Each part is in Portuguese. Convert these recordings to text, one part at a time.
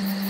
Mm-hmm.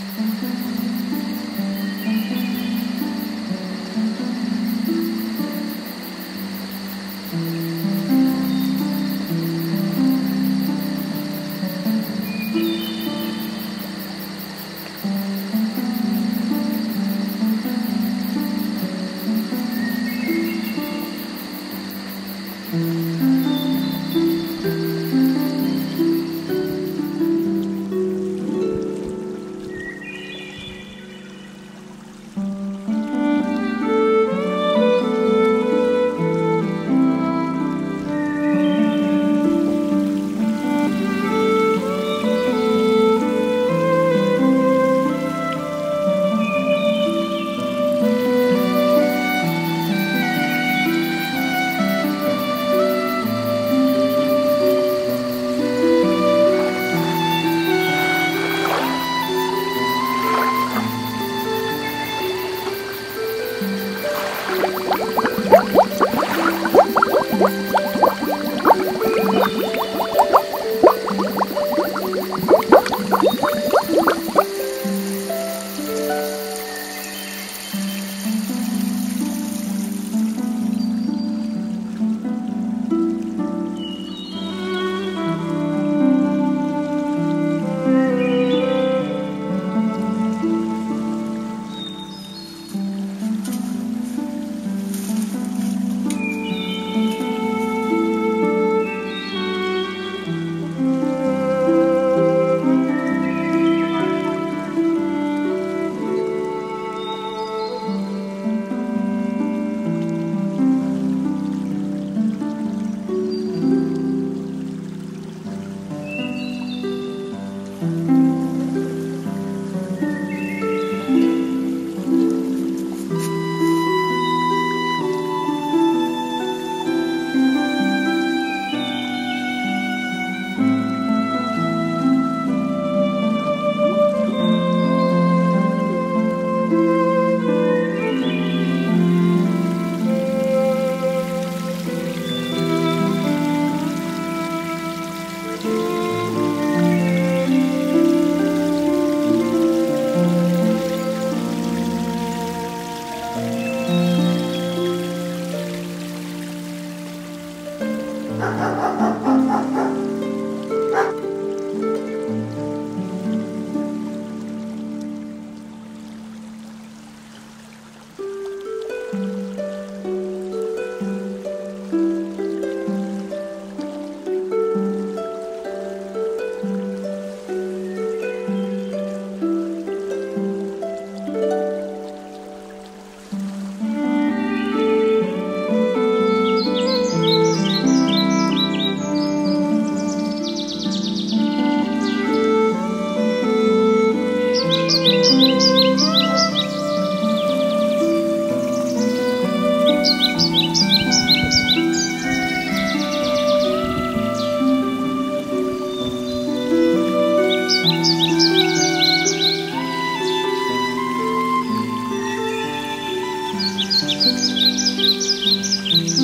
Música Música